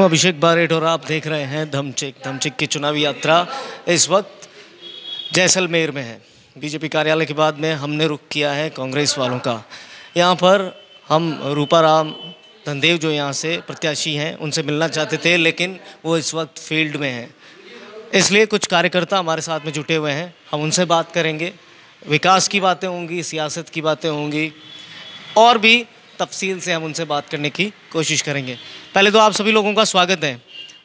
हूँ अभिषेक बारेट और आप देख रहे हैं धमचिक धमचिक की चुनावी यात्रा। इस वक्त जैसलमेर में है। बीजेपी कार्यालय के बाद में हमने रुख किया है कांग्रेस वालों का। यहाँ पर हम रूपाराम धनदेव जो यहाँ से प्रत्याशी हैं, उनसे मिलना चाहते थे, लेकिन वो इस वक्त फ़ील्ड में हैं। इसलिए कुछ कार्यकर्ता हमारे साथ में जुटे हुए हैं। हम उनसे बात करेंगे। विकास की बातें होंगी, सियासत की बातें होंगी। और भी तफसील से हम उनसे बात करने की कोशिश करेंगे। पहले तो आप सभी लोगों का स्वागत है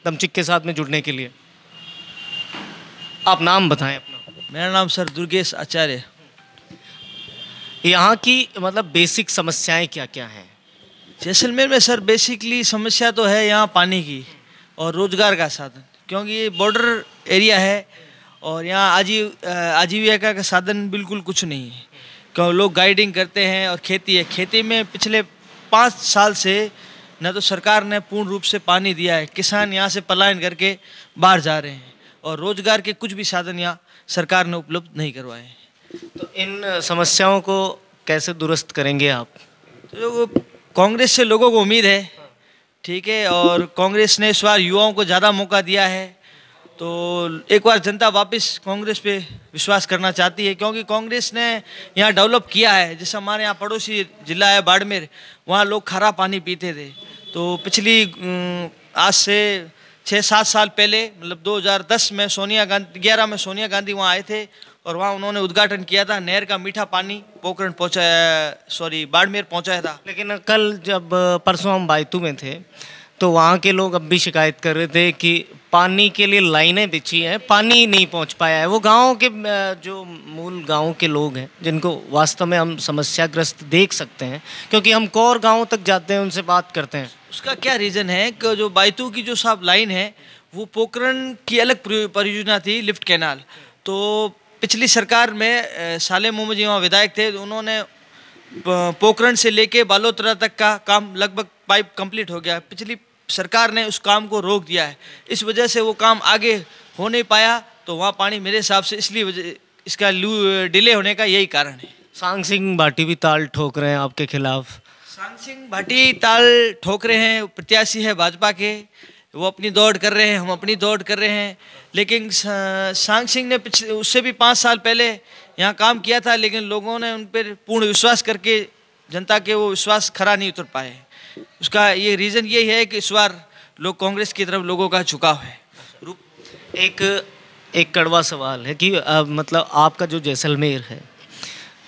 दमचिक के साथ में जुड़ने के लिए। आप नाम बताएँ अपना। मेरा नाम सर दुर्गेश आचार्य। यहाँ की मतलब बेसिक समस्याएँ क्या क्या हैं? जैसलमेर में सर बेसिकली समस्या तो है यहाँ पानी की और रोज़गार का साधन। क्योंकि ये बॉर्डर एरिया है और यहाँ आजीव आजीविका का साधन बिल्कुल कुछ नहीं है। क्यों लोग गाइडिंग करते हैं और खेती है। खेती में पिछले पाँच साल से न तो सरकार ने पूर्ण रूप से पानी दिया है। किसान यहाँ से पलायन करके बाहर जा रहे हैं और रोज़गार के कुछ भी साधन यहाँ सरकार ने उपलब्ध नहीं करवाए हैं। तो इन समस्याओं को कैसे दुरुस्त करेंगे आप? तो कांग्रेस से लोगों को उम्मीद है ठीक है और कांग्रेस ने इस बार युवाओं को ज़्यादा मौका दिया है। तो एक बार जनता वापस कांग्रेस पे विश्वास करना चाहती है, क्योंकि कांग्रेस ने यहाँ डेवलप किया है। जैसे हमारे यहाँ पड़ोसी जिला है बाड़मेर, वहाँ लोग खरा पानी पीते थे। तो पिछली आज से छः सात साल पहले मतलब 2010 में सोनिया गांधी, ग्यारह में सोनिया गांधी वहाँ आए थे, और वहाँ उन्होंने उद्घाटन किया था, नहर का मीठा पानी पोखरण पहुँचाया सॉरी, बाड़मेर पहुँचाया था। लेकिन कल जब, परसों हम बायतू में थे तो वहाँ के लोग अब भी शिकायत कर रहे थे कि पानी के लिए लाइनें बिछी हैं, पानी नहीं पहुँच पाया है। वो गाँव के जो मूल गाँव के लोग हैं, जिनको वास्तव में हम समस्याग्रस्त देख सकते हैं, क्योंकि हम कौर गाँव तक जाते हैं, उनसे बात करते हैं। उसका क्या रीज़न है कि जो बायतू की जो साहब लाइन है, वो पोखरण की अलग परियोजना थी, लिफ्ट कैनाल। तो पिछली सरकार में साले मोहम्मद जी वहाँ विधायक थे उन्होंने पोखरण से लेके बालोतरा तक का काम लगभग पाइप कंप्लीट हो गया। पिछली सरकार ने उस काम को रोक दिया है। इस वजह से वो काम आगे हो नहीं पाया तो वहाँ पानी मेरे हिसाब से इसलिए वजह इसका डिले होने का यही कारण है। सांग सिंह भाटी भी ताल ठोक रहे हैं आपके खिलाफ। सांग सिंह भाटी ताल ठोक रहे हैं प्रत्याशी है भाजपा के। वो अपनी दौड़ कर रहे हैं हम अपनी दौड़ कर रहे हैं। लेकिन सांग सिंह ने पिछले उससे भी पाँच साल पहले यहाँ काम किया था लेकिन लोगों ने उन पर पूर्ण विश्वास करके जनता के वो विश्वास खरा नहीं उतर पाए। उसका ये रीज़न यही है कि इस बार लोग कांग्रेस की तरफ़ लोगों का झुकाव है। एक एक कड़वा सवाल है कि आ, मतलब आपका जो जैसलमेर है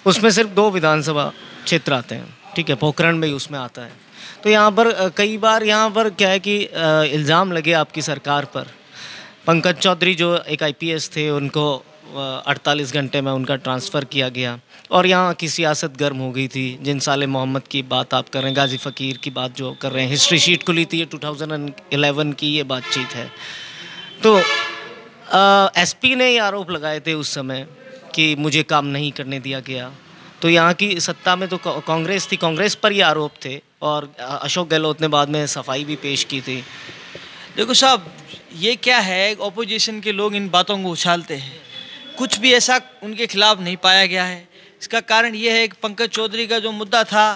उसमें सिर्फ़ दो विधानसभा क्षेत्र आते हैं ठीक है पोखरण में उसमें आता है। तो यहाँ पर कई बार यहाँ पर क्या है कि इल्ज़ाम लगे आपकी सरकार पर। पंकज चौधरी जो एक आईपीएस थे उनको 48 घंटे में उनका ट्रांसफ़र किया गया। और यहाँ की सियासत गर्म हो गई थी। जिन साले मोहम्मद की बात आप कर रहे हैं, गाजी फ़कीर की बात जो कर रहे हैं, हिस्ट्री शीट खुली थी ये 2011 की ये बातचीत है। तो एसपी ने ये आरोप लगाए थे उस समय कि मुझे काम नहीं करने दिया गया। तो यहाँ की सत्ता में तो कांग्रेस थी, कांग्रेस पर ये आरोप थे। और अशोक गहलोत ने बाद में सफ़ाई भी पेश की थी। देखो साहब, ये क्या है? ऑपोजिशन के लोग इन बातों को उछालते हैं। कुछ भी ऐसा उनके खिलाफ नहीं पाया गया है। इसका कारण ये है कि पंकज चौधरी का जो मुद्दा था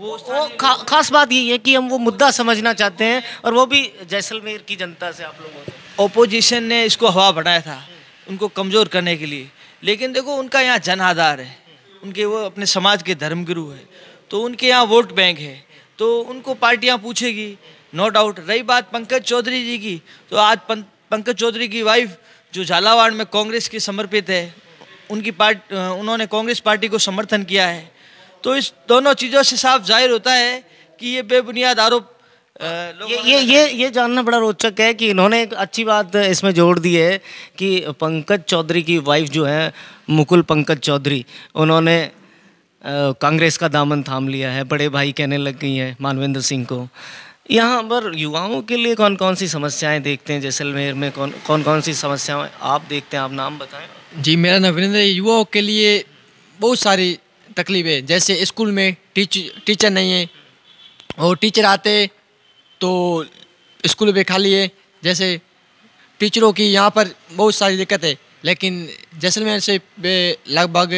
वो वो खा, खास बात ये है कि हम वो मुद्दा समझना चाहते हैं और वो भी जैसलमेर की जनता से आप लोगों से। ओपोजिशन ने इसको हवा बनाया था उनको कमज़ोर करने के लिए। लेकिन देखो उनका यहाँ जन आधार है। उनके वो अपने समाज के धर्मगुरु है। तो उनके यहाँ वोट बैंक है। तो उनको पार्टियाँ पूछेगी नो डाउट रही बात पंकज चौधरी जी की तो आज पंकज चौधरी की वाइफ जो झालावाड़ में कांग्रेस की समर्पित है उनकी पार्ट उन्होंने कांग्रेस पार्टी को समर्थन किया है। तो इस दोनों चीज़ों से साफ़ ज़ाहिर होता है कि ये बेबुनियाद आरोप ये ये ये ये जानना बड़ा रोचक है कि इन्होंने एक अच्छी बात इसमें जोड़ दी है कि पंकज चौधरी की वाइफ जो है मुकुल पंकज चौधरी उन्होंने कांग्रेस का दामन थाम लिया है। बड़े भाई कहने लग गई हैं मानवेंद्र सिंह को। यहाँ पर युवाओं के लिए कौन कौन सी समस्याएँ देखते हैं? जैसलमेर में कौन कौन कौन सी समस्याएँ आप देखते हैं, आप नाम बताएँ। जी, मेरा नाम वीरेंद्र युवाओं के लिए बहुत सारी तकलीफ़ें जैसे स्कूल में टीच, टीचर नहीं है और टीचर आते तो स्कूल भी खाली है। जैसे टीचरों की यहाँ पर बहुत सारी दिक्कत है। लेकिन जैसलमेर से लगभग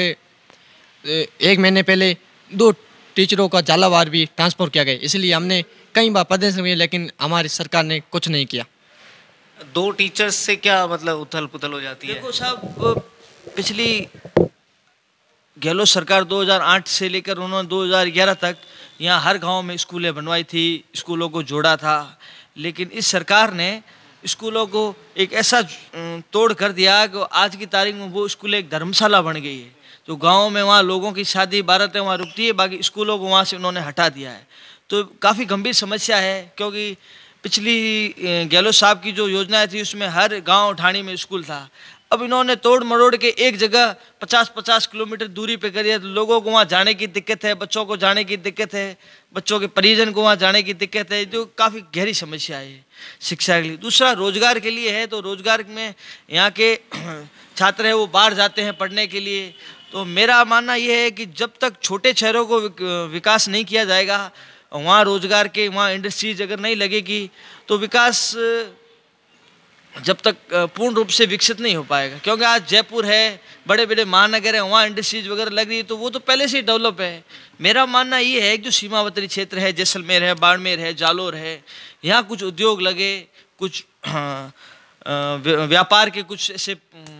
एक महीने पहले दो टीचरों का झालावार भी ट्रांसफ़र किया गया। इसलिए हमने कई बार प्रदर्शन हुए लेकिन हमारी सरकार ने कुछ नहीं किया। दो टीचर्स से क्या मतलब उथल पुथल हो जाती है? देखो साहब पिछली गहलोत सरकार 2008 से लेकर उन्होंने 2011 तक यहाँ हर गाँव में स्कूलें बनवाई थी स्कूलों को जोड़ा था। लेकिन इस सरकार ने स्कूलों को एक ऐसा तोड़ कर दिया कि आज की तारीख में वो स्कूल एक धर्मशाला बन गई है। तो गाँव में वहाँ लोगों की शादी बारातें वहाँ रुकती है बाकी स्कूलों को वहाँ से उन्होंने हटा दिया है। तो काफ़ी गंभीर समस्या है, क्योंकि पिछली गहलोत साहब की जो योजनाएँ थी, उसमें हर गाँव ठाणी में स्कूल था। अब इन्होंने तोड़ मरोड़ के एक जगह 50-50 किलोमीटर दूरी पे करी है तो लोगों को वहाँ जाने की दिक्कत है, बच्चों को जाने की दिक्कत है, बच्चों के परिजन को वहाँ जाने की दिक्कत है, जो काफ़ी गहरी समस्या है शिक्षा के लिए। दूसरा, रोज़गार के लिए है तो रोज़गार में यहाँ के छात्र हैं, वो बाहर जाते हैं पढ़ने के लिए। तो मेरा मानना ये है कि जब तक छोटे शहरों को विकास नहीं किया जाएगा वहाँ रोज़गार के, वहाँ इंडस्ट्रीज़ अगर नहीं लगेगी तो विकास जब तक पूर्ण रूप से विकसित नहीं हो पाएगा। क्योंकि आज जयपुर है बड़े बड़े महानगर हैं, वहाँ इंडस्ट्रीज़ वगैरह लग रही है तो वो तो पहले से ही डेवलप है। मेरा मानना ये है कि जो सीमावर्ती क्षेत्र है, जैसलमेर है, बाड़मेर है, जालोर है, यहाँ कुछ उद्योग लगे, कुछ व्यापार के कुछ ऐसे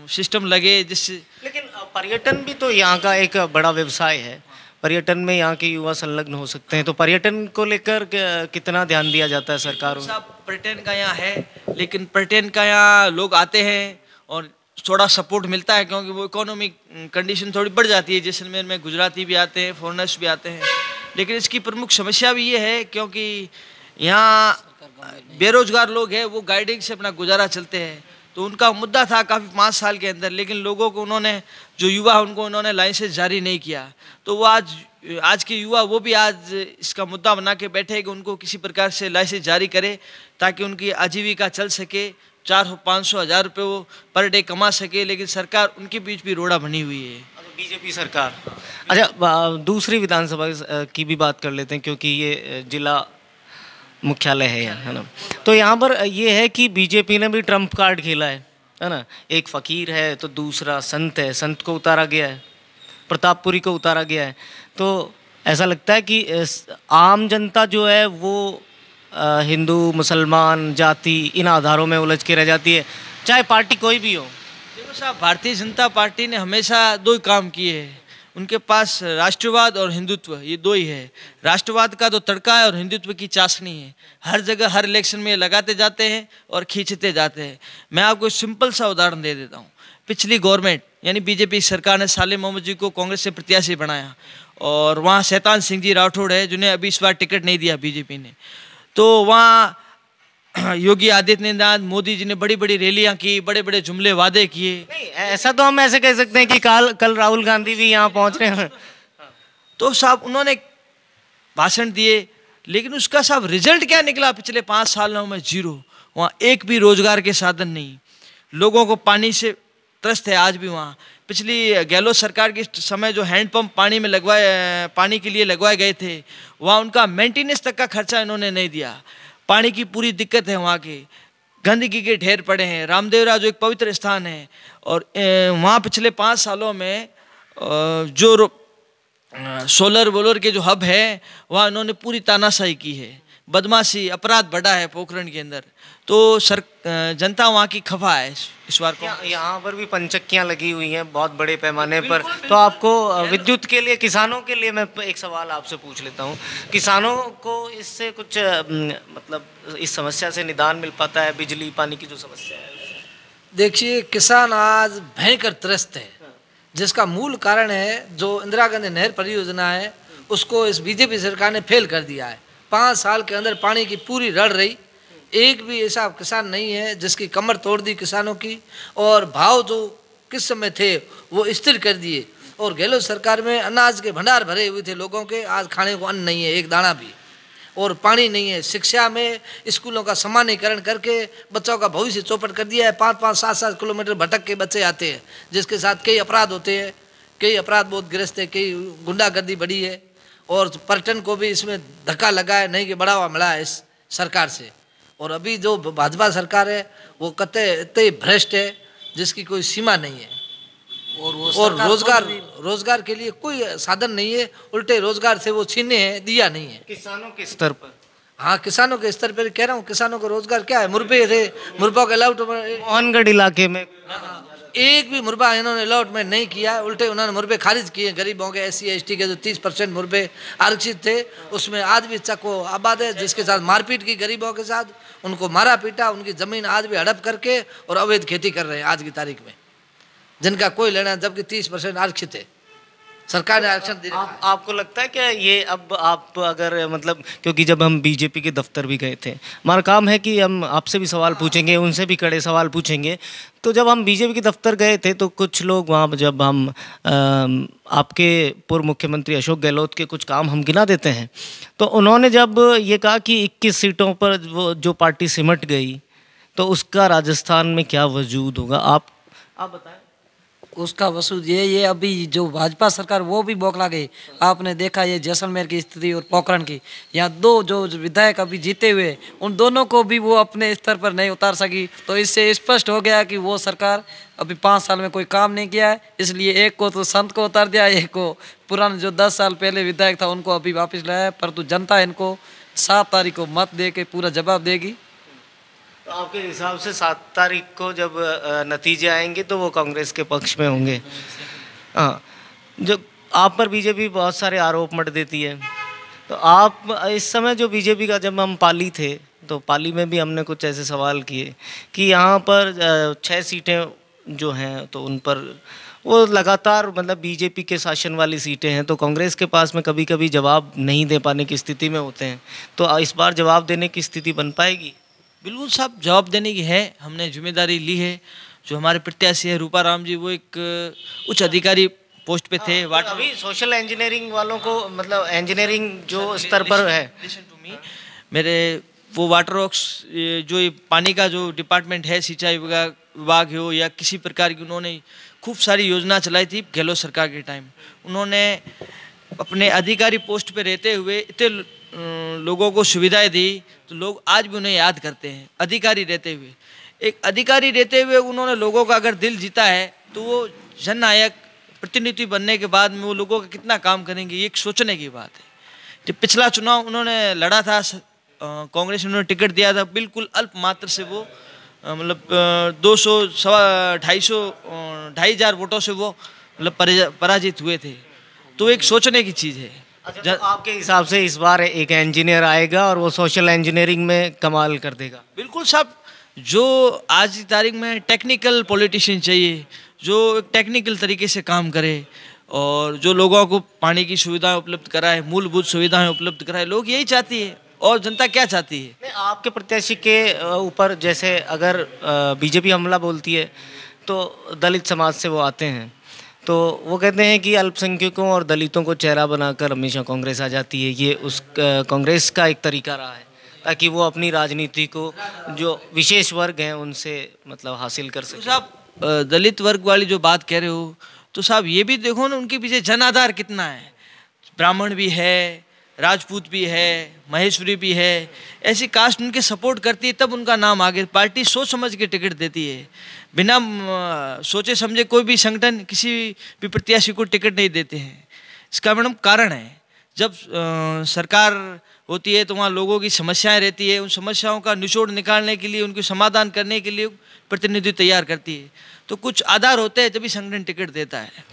सिस्टम लगे, जिससे लेकिन पर्यटन भी तो यहाँ का एक बड़ा व्यवसाय है। पर्यटन में यहाँ के युवा संलग्न हो सकते हैं। तो पर्यटन को लेकर कितना ध्यान दिया जाता है सरकार साहब पर्यटन का यहाँ है लेकिन पर्यटन का यहाँ लोग आते हैं और थोड़ा सपोर्ट मिलता है क्योंकि वो इकोनॉमिक कंडीशन थोड़ी बढ़ जाती है। जैसलमेर में गुजराती भी आते हैं फॉरनर्स भी आते हैं। लेकिन इसकी प्रमुख समस्या भी ये है क्योंकि यहाँ बेरोजगार लोग हैं वो गाइडिंग से अपना गुजारा चलते हैं। तो उनका मुद्दा था काफ़ी पाँच साल के अंदर लेकिन लोगों को उन्होंने जो युवा उनको उन्होंने लाइसेंस जारी नहीं किया। तो वो आज आज के युवा वो भी आज इसका मुद्दा बना के बैठे कि उनको किसी प्रकार से लाइसेंस जारी करे ताकि उनकी आजीविका चल सके। चार सौ पाँच सौ हज़ार रुपये वो पर डे कमा सके लेकिन सरकार उनके बीच भी रोड़ा बनी हुई है। बीजेपी सरकार? अच्छा दूसरी विधानसभा की भी बात कर लेते हैं क्योंकि ये जिला मुख्यालय है यहाँ, है ना? तो यहाँ पर ये है कि बीजेपी ने भी ट्रंप कार्ड खेला है है ना? एक फकीर है तो दूसरा संत है, संत को उतारा गया है प्रतापपुरी को उतारा गया है। तो ऐसा लगता है कि आम जनता जो है, वो हिंदू, मुसलमान, जाति, इन आधारों में उलझ के रह जाती है, चाहे पार्टी कोई भी हो। देखो साहब, भारतीय जनता पार्टी ने हमेशा दो काम किए हैं। उनके पास राष्ट्रवाद और हिंदुत्व, ये दो ही है। राष्ट्रवाद का तो तड़का है और हिंदुत्व की चाशनी है। हर जगह, हर इलेक्शन में लगाते जाते हैं और खींचते जाते हैं। मैं आपको सिंपल सा उदाहरण दे देता हूँ। पिछली गवर्नमेंट, यानी बीजेपी सरकार ने सालिम मोहम्मद जी को कांग्रेस से प्रत्याशी बनाया। और वहाँ शैतान सिंह जी राठौड़ है, जिन्हें अभी इस बार टिकट नहीं दिया बीजेपी ने। तो वहाँ योगी आदित्यनाथ मोदी जी ने बड़ी बड़ी रैलियाँ की बड़े बड़े जुमले वादे किए। ऐसा तो हम ऐसे कह सकते हैं कि कल कल राहुल गांधी भी यहाँ पहुँच रहे हैं। तो साहब उन्होंने भाषण दिए लेकिन उसका साहब रिज़ल्ट क्या निकला? पिछले पाँच सालों में ज़ीरो। वहाँ एक भी रोज़गार के साधन नहीं। लोगों को पानी से त्रस्त है आज भी वहाँ। पिछली गहलोत सरकार के समय जो हैंडपम्प पानी में लगवाए पानी के लिए लगवाए गए थे वहाँ उनका मेंटेनेंस तक का खर्चा इन्होंने नहीं दिया। पानी की पूरी दिक्कत है वहाँ की। गंदगी के ढेर पड़े हैं। रामदेवरा जो एक पवित्र स्थान है और वहाँ पिछले पाँच सालों में जो सोलर वोलर के जो हब है, वहाँ इन्होंने पूरी तानाशाही की है। बदमाशी अपराध बढ़ा है पोखरण के अंदर। तो सर जनता वहाँ की खफा है इस बार को यहाँ यहाँ पर भी पंचक्कियाँ लगी हुई हैं बहुत बड़े पैमाने पर। तो आपको विद्युत के लिए किसानों के लिए मैं एक सवाल आपसे पूछ लेता हूँ। किसानों को इससे कुछ मतलब इस समस्या से निदान मिल पाता है बिजली पानी की जो समस्या है देखिए किसान आज भयंकर त्रस्त है। जिसका मूल कारण है जो इंदिरा गांधी नहर परियोजना है उसको इस बीजेपी सरकार ने फेल कर दिया है। पाँच साल के अंदर पानी की पूरी रड़ रही। एक भी ऐसा किसान नहीं है जिसकी कमर तोड़ दी किसानों की और भाव जो किस समय थे वो स्थिर कर दिए। और गहलोत सरकार में अनाज के भंडार भरे हुए थे लोगों के। आज खाने को अन्न नहीं है, एक दाना भी। और पानी नहीं है। शिक्षा में स्कूलों का समानीकरण करके बच्चों का भविष्य चौपट कर दिया है। पाँच पाँच, सात सात किलोमीटर भटक के बच्चे आते हैं, जिसके साथ कई अपराध होते हैं। कई अपराध बहुत ग्रस्त है, कई गुंडागर्दी बढ़ी है। और पर्यटन को भी इसमें धक्का लगा है नहीं कि बढ़ावा मिला है इस सरकार से। और अभी जो भाजपा सरकार है वो कतई इतनी भ्रष्ट है जिसकी कोई सीमा नहीं है। और वो और रोज़गार रोज़गार के लिए कोई साधन नहीं है उल्टे रोज़गार से वो छीने हैं दिया नहीं है। किसानों के स्तर पर। हाँ किसानों के स्तर पर कह रहा हूँ किसानों को रोज़गार क्या है? मुरबे थे मुरबा के अलाउट मोहनगढ़ इलाके में एक भी मुरबा इन्होंने अलॉटमेंट नहीं किया, उल्टे उन्होंने मुरबे खारिज किए। गरीबों के एस सी के जो तीस परसेंट मुरबे आरक्षित थे, उसमें आज भी चको आबाद है, जिसके साथ मारपीट की गरीबों के साथ, उनको मारा पीटा, उनकी ज़मीन आज भी हड़प करके और अवैध खेती कर रहे हैं आज की तारीख में। जिनका कोई लेना जबकि तीस परसेंट आरक्षित है। सरकार ने आरक्षण दे आप, आपको लगता है कि ये अब आप अगर मतलब क्योंकि जब हम बीजेपी के दफ्तर भी गए थे हमारा काम है कि हम आपसे भी सवाल पूछेंगे उनसे भी कड़े सवाल पूछेंगे। तो जब हम बीजेपी के दफ्तर गए थे तो कुछ लोग वहाँ जब हम आ, आपके पूर्व मुख्यमंत्री अशोक गहलोत के कुछ काम हम गिना देते हैं तो उन्होंने जब ये कहा कि 21 सीटों पर वो जो पार्टी सिमट गई तो उसका राजस्थान में क्या वजूद होगा? आप आप बताएँ। उसका वसूद ये ये अभी जो भाजपा सरकार, वो भी बौखला गई। आपने देखा ये जैसलमेर की स्थिति और पोखरण की। यहाँ दो जो विधायक अभी जीते हुए, उन दोनों को भी वो अपने स्तर पर नहीं उतार सकी। तो इससे स्पष्ट हो गया कि वो सरकार अभी पाँच साल में कोई काम नहीं किया है। इसलिए एक को तो संत को उतार दिया, एक को पुराने जो दस साल पहले विधायक था, उनको अभी वापस लाया परंतु जनता इनको सात तारीख को मत दे के पूरा जवाब देगी। तो आपके हिसाब से सात तारीख को जब नतीजे आएँगे तो वो कांग्रेस के पक्ष में होंगे। हाँ जो आप पर बीजेपी बहुत सारे आरोप मट देती है। तो आप, इस समय जो बीजेपी का जब हम पाली थे तो पाली में भी हमने कुछ ऐसे सवाल किए कि यहाँ पर छः सीटें जो हैं तो उन पर वो लगातार मतलब बीजेपी के शासन वाली सीटें हैं तो कांग्रेस के पास में कभी कभी जवाब नहीं दे पाने की स्थिति में होते हैं। तो इस बार जवाब देने की स्थिति बन पाएगी? बिल्कुल साहब जवाब देने की है हमने ज़िम्मेदारी ली है। जो हमारे प्रत्याशी है रूपा राम जी वो एक उच्च अधिकारी पोस्ट पे थे वाट हाँ, अभी सोशल इंजीनियरिंग वालों को मतलब इंजीनियरिंग जो स्तर पर है। मेरे वो वाटर वर्क्स जो ये पानी का जो डिपार्टमेंट है सिंचाई विभाग हो या किसी प्रकार की उन्होंने खूब सारी योजना चलाई थी गहलोत सरकार के टाइम उन्होंने अपने अधिकारी पोस्ट पे रहते हुए इतने लोगों को सुविधाएँ दी तो लोग आज भी उन्हें याद करते हैं, अधिकारी रहते हुए। एक अधिकारी रहते हुए उन्होंने लोगों का अगर दिल जीता है तो वो जननायक, प्रतिनिधि बनने के बाद में वो लोगों का कितना काम करेंगे, ये एक सोचने की बात है। जब पिछला चुनाव उन्होंने लड़ा था कांग्रेस ने उन्होंने टिकट दिया था, बिल्कुल अल्प मात्र से वो मतलब दो सौ, सवा ढाई सौ ढाई हज़ार वोटों से वो मतलब पराजित हुए थे। तो एक सोचने की चीज़ है। अच्छा, तो आपके हिसाब से इस बार एक इंजीनियर आएगा और वो सोशल इंजीनियरिंग में कमाल कर देगा? बिल्कुल साहब जो आज की तारीख में टेक्निकल पॉलिटिशियन चाहिए जो टेक्निकल तरीके से काम करे और जो लोगों को पानी की सुविधाएँ उपलब्ध कराए मूलभूत सुविधाएँ उपलब्ध कराए लोग यही चाहती है और जनता क्या चाहती है? आपके प्रत्याशी के ऊपर जैसे अगर बीजेपी हमला बोलती है तो दलित समाज से वो आते हैं। तो वो कहते हैं कि अल्पसंख्यकों और दलितों को चेहरा बनाकर हमेशा कांग्रेस आ जाती है। ये उस कांग्रेस का एक तरीका रहा है, ताकि वो अपनी राजनीति को, जो विशेष वर्ग हैं, उनसे मतलब हासिल कर सके। साहब दलित वर्ग वाली जो बात कह रहे हो तो साहब ये भी देखो ना, उनके पीछे जन आधार कितना है। ब्राह्मण भी है, राजपूत भी है, महेश्वरी भी है, ऐसी कास्ट उनके सपोर्ट करती है, तब उनका नाम आगे, पार्टी सोच समझ के टिकट देती है। बिना सोचे समझे कोई भी संगठन किसी भी प्रत्याशी को टिकट नहीं देते हैं। इसका मैडम कारण है। जब आ, सरकार होती है तो वहाँ लोगों की समस्याएँ रहती है उन समस्याओं का निचोड़ निकालने के लिए उनके समाधान करने के लिए प्रतिनिधि तैयार करती है। तो कुछ आधार होते हैं तभी संगठन टिकट देता है।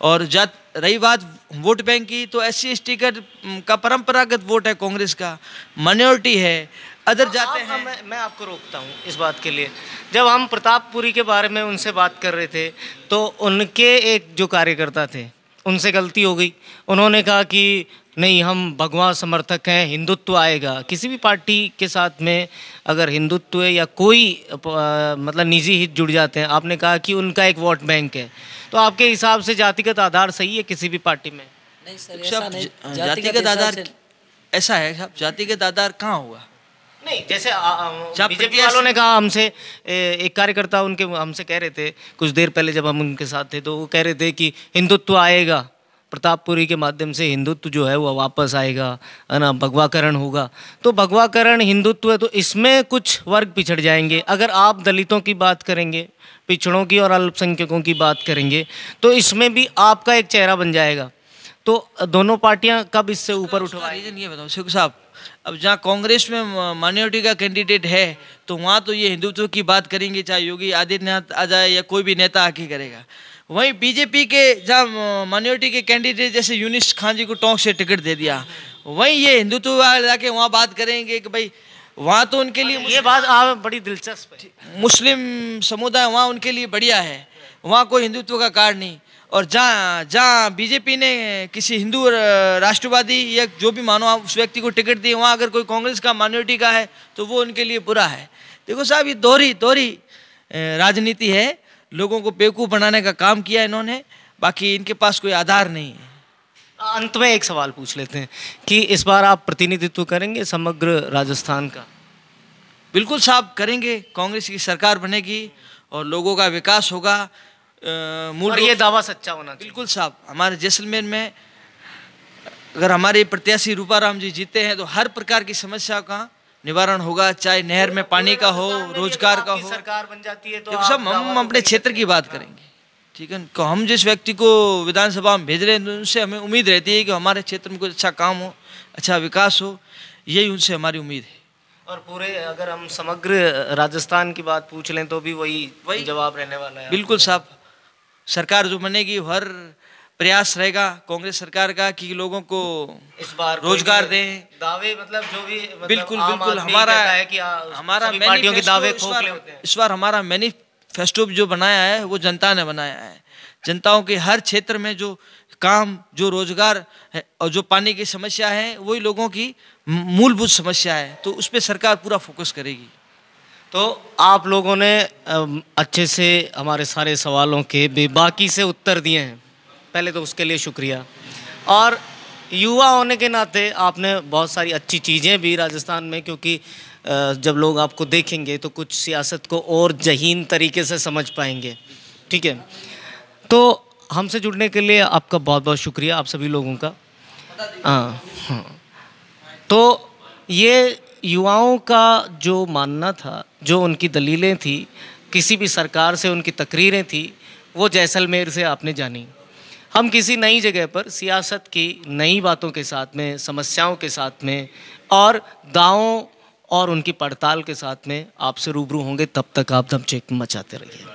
और जात रही बात वोट बैंक की तो एस सी का परंपरागत वोट है कांग्रेस का। माइनॉरिटी है अदर हाँ, जाते हैं मैं, मैं आपको रोकता हूँ इस बात के लिए। जब हम प्रतापपुरी के बारे में उनसे बात कर रहे थे तो उनके एक जो कार्यकर्ता थे उनसे गलती हो गई। उन्होंने कहा कि नहीं हम भगवान समर्थक हैं हिंदुत्व आएगा। किसी भी पार्टी के साथ में अगर हिंदुत्व या कोई आ, मतलब निजी हित जुड़ जाते हैं आपने कहा कि उनका एक वोट बैंक है। तो आपके हिसाब से जातिगत आधार सही है किसी भी पार्टी में? नहीं सर ऐसा नहीं। जातिगत आधार ऐसा है साहब जातिगत आधार कहाँ हुआ? नहीं जैसे बीजेपी वालों ने कहा हमसे एक कार्यकर्ता उनके हमसे कह रहे थे कुछ देर पहले जब हम उनके साथ थे तो वो कह रहे थे कि हिंदुत्व आएगा। प्रतापपुरी के माध्यम से हिंदुत्व जो है वो वापस आएगा है ना भगवाकरण होगा। तो भगवाकरण हिंदुत्व है तो इसमें कुछ वर्ग पिछड़ जाएँगे। अगर आप दलितों की बात करेंगे पिछड़ों की और अल्पसंख्यकों की बात करेंगे तो इसमें भी आपका एक चेहरा बन जाएगा। तो दोनों पार्टियाँ कब इससे ऊपर उठवा रीजन ये बताओ। शेख साहब अब जहाँ कांग्रेस में माइनॉरिटी का कैंडिडेट है तो वहाँ तो ये हिंदुत्व की बात करेंगे चाहे योगी आदित्यनाथ आ जाए या कोई भी नेता आके करेगा। वहीं बीजेपी के जहाँ माइनॉरिटी के कैंडिडेट जैसे यूनिस खान जी को टोंक से टिकट दे दिया वहीं ये हिंदुत्व वाले जाके वहाँ बात करेंगे कि भाई वहाँ तो उनके लिए ये बात आप बड़ी दिलचस्प है। मुस्लिम समुदाय वहाँ उनके लिए बढ़िया है वहाँ कोई हिंदुत्व का कार्ड नहीं। और जहाँ जहाँ बीजेपी ने किसी हिंदू राष्ट्रवादी या जो भी मानो आप उस व्यक्ति को टिकट दी वहाँ अगर कोई कांग्रेस का माइनॉरिटी का है तो वो उनके लिए बुरा है। देखो साहब ये दोहरी दोहरी राजनीति है। लोगों को बेवकूफ़ बनाने का काम किया इन्होंने बाकी इनके पास कोई आधार नहीं है। अंत में एक सवाल पूछ लेते हैं कि इस बार आप प्रतिनिधित्व करेंगे समग्र राजस्थान का? बिल्कुल साहब करेंगे। कांग्रेस की सरकार बनेगी और लोगों का विकास होगा। मूल और ये दावा सच्चा होना बिल्कुल साहब हमारे जैसलमेर में अगर हमारे प्रत्याशी रूपाराम जी जीते हैं तो हर प्रकार की समस्या का निवारण होगा चाहे नहर में पानी का हो रोज़गार का हो। सरकार बन जाती है तो साहब हम अपने क्षेत्र की बात करेंगे ठीक है तो हम जिस व्यक्ति को विधानसभा में भेज रहे हैं तो उनसे हमें उम्मीद रहती है कि हमारे क्षेत्र में कुछ अच्छा काम हो अच्छा विकास हो यही उनसे हमारी उम्मीद है। और पूरे अगर हम समग्र राजस्थान की बात पूछ लें तो भी वही वही। जवाब रहने वाला है। बिल्कुल साहब। सरकार जो बनेगी हर प्रयास रहेगा कांग्रेस सरकार का कि लोगों को इस बार रोज़गार दें। दावे मतलब जो भी मतलब बिल्कुल बिल्कुल हमारा है कि आ, हमारा सभी पार्टियों के दावे इस बार- हैं। इस बार हमारा मैनिफेस्टो जो बनाया है वो जनता ने बनाया है। जनताओं के हर क्षेत्र में जो काम जो रोज़गार है और जो पानी की समस्या है वही लोगों की मूलभूत समस्या है। तो उस पर सरकार पूरा फोकस करेगी। तो आप लोगों ने अच्छे से हमारे सारे सवालों के बेबाकी से उत्तर दिए हैं। पहले तो उसके लिए शुक्रिया। और युवा होने के नाते आपने बहुत सारी अच्छी चीज़ें भी राजस्थान में, क्योंकि जब लोग आपको देखेंगे तो कुछ सियासत को और जहीन तरीके से समझ पाएँगे। ठीक है? तो हमसे जुड़ने के लिए आपका बहुत बहुत शुक्रिया, आप सभी लोगों का। हाँ हाँ। तो ये युवाओं का जो मानना था, जो उनकी दलीलें थी, किसी भी सरकार से उनकी तकरीरें थी, वो जैसलमेर से आपने जानी। हम किसी नई जगह पर सियासत की नई बातों के साथ में, समस्याओं के साथ में और दावों और उनकी पड़ताल के साथ में आपसे रूबरू होंगे, तब तक आप दम चेक मचाते रहिए।